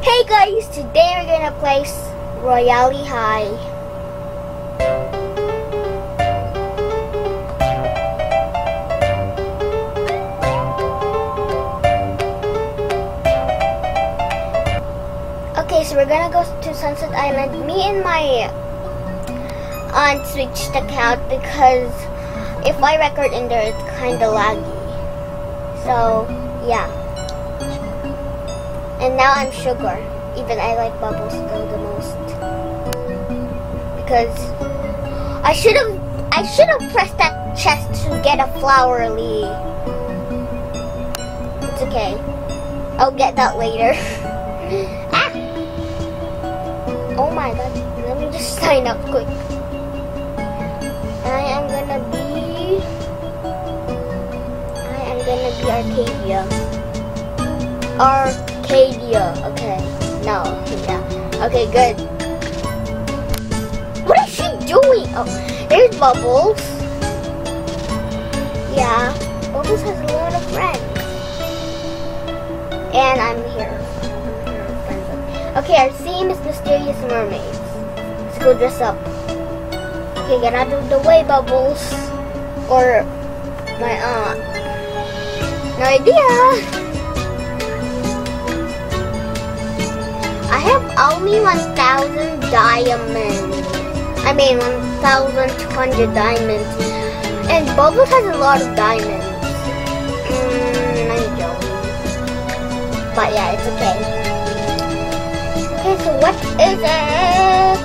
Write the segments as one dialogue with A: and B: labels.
A: Hey guys, today we're gonna play Royale High. Okay, so we're gonna go to Sunset Island. Me and my aunt switched account because if I record in there, it's kind of laggy. So, yeah. And now I'm sugar. Even I like bubbles still the most. Because I should have I should have pressed that chest to get a flowery. It's okay. I'll get that later. ah! Oh my god. Let me just sign up quick. I am gonna be I am gonna be Arcadia. Arcadia. Okay. No. Yeah. Okay, good. What is she doing? Oh, there's Bubbles. Yeah. Bubbles has a lot of friends. And I'm here. Okay, our theme is mysterious mermaids. Let's go dress up. Okay, get out of the way, Bubbles. Or my aunt. No idea. Have only 1,000 diamonds. I mean 1,200 diamonds. And Bubbles has a lot of diamonds. Mm, I don't. But yeah, it's okay. Okay, so what is it?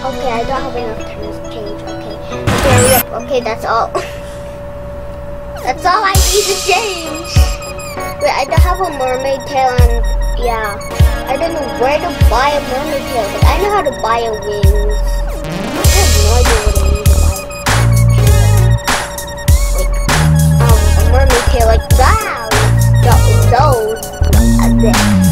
A: Okay, I don't have enough time to change. Okay. Okay. Okay, that's all. that's all I need to change. Wait, I don't have a mermaid tail and yeah. I don't know where to buy a mermaid tail, but I know how to buy a wings. I have no idea what I need to buy. Like, um, a mermaid tail like that. Got those. And then.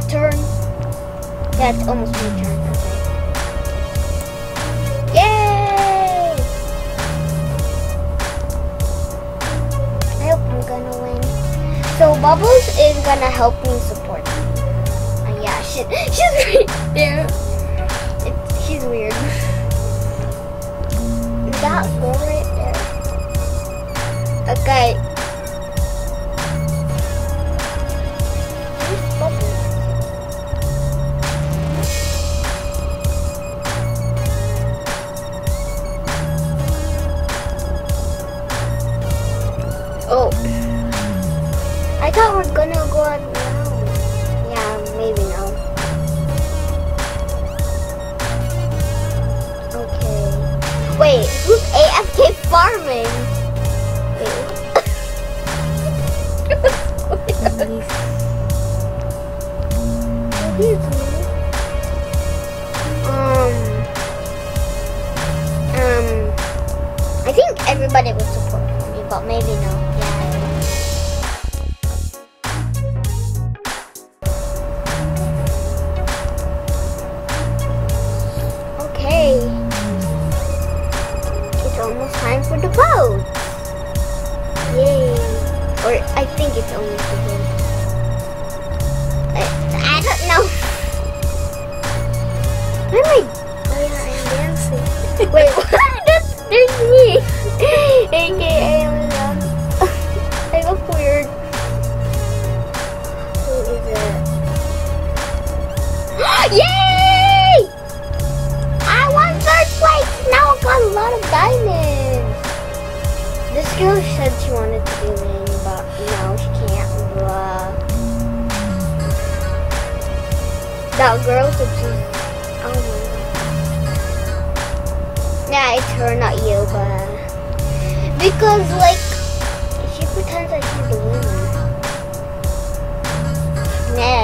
A: my turn? Yeah, it's almost my turn. Yay! I hope I'm gonna win. So Bubbles is gonna help me support. Uh, yeah, she, she's right there. It, she's weird. Is that floor right there? Okay, Um. Um. I think everybody would support me, but maybe no. That. Oh my god. Nah, it's her, not you, but. Because, like, she pretends like she's the winner. No,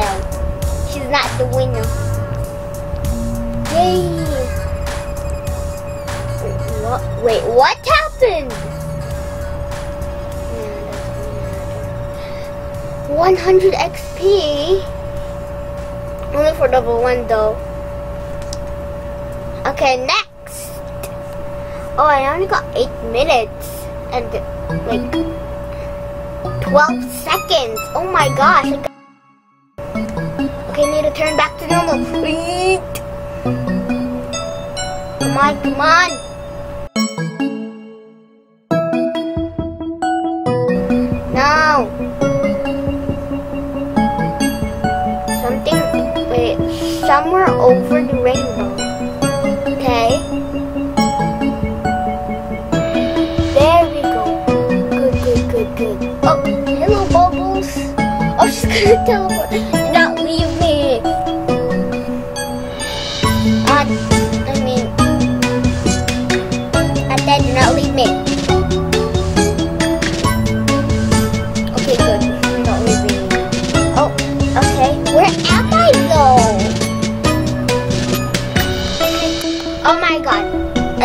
A: she's not the winner. Yay! Wait, what? Wait, what happened? Yeah, 100 XP? Only for level 1 though. Okay, next! Oh, I only got 8 minutes and like 12 seconds. Oh my gosh. Okay, need to turn back to normal. Come on, come on. Somewhere over the rainbow. Okay. There we go. Good, good, good, good. Oh, hello, Bubbles. Oh, she's gonna teleport. Do not leave me. Uh, I mean, I said do not leave me.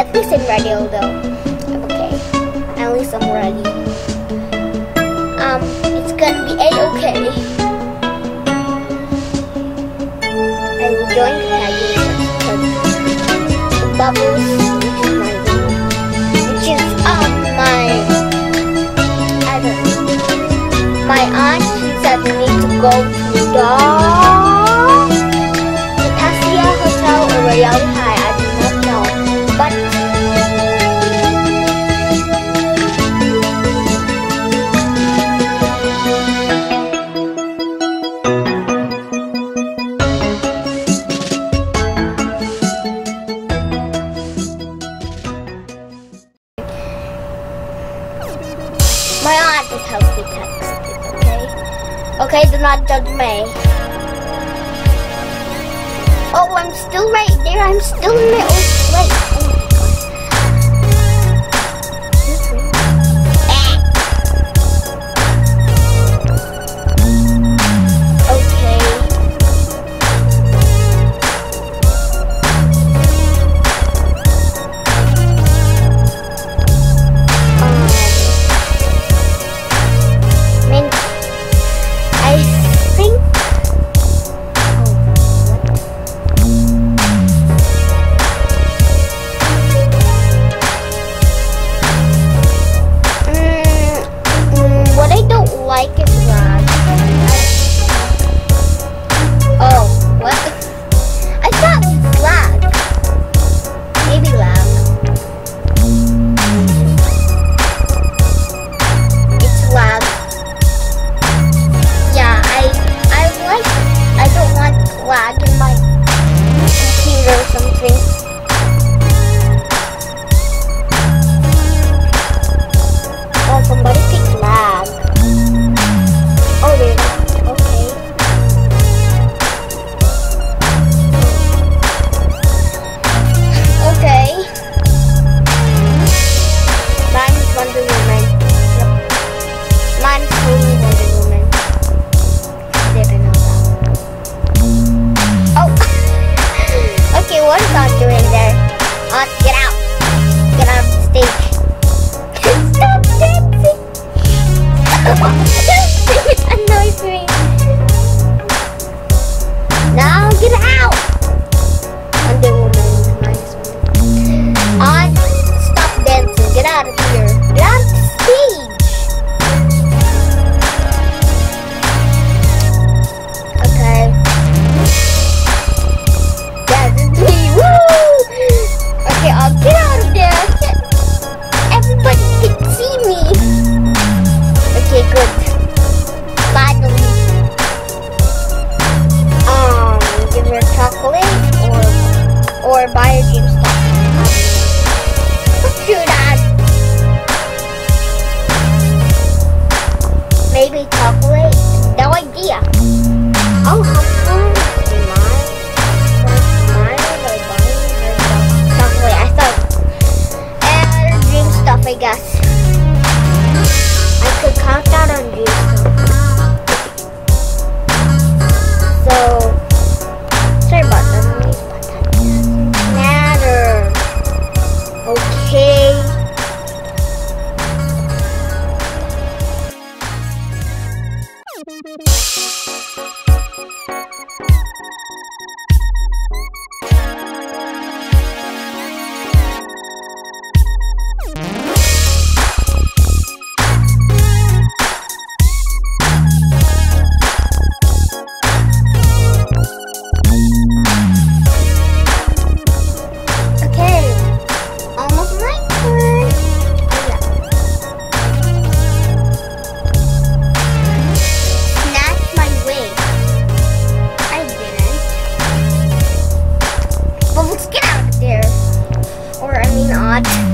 A: At least I'm ready though. Okay. At least I'm ready. Um, it's gonna be a-okay. I will join Pegasus because Bubbles, which is my my I don't. My aunt said we need to go to the Fantasia Hotel or Royale right there. I'm still in my old place. not.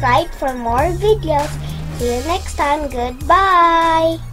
A: subscribe for more videos. See you next time. Goodbye.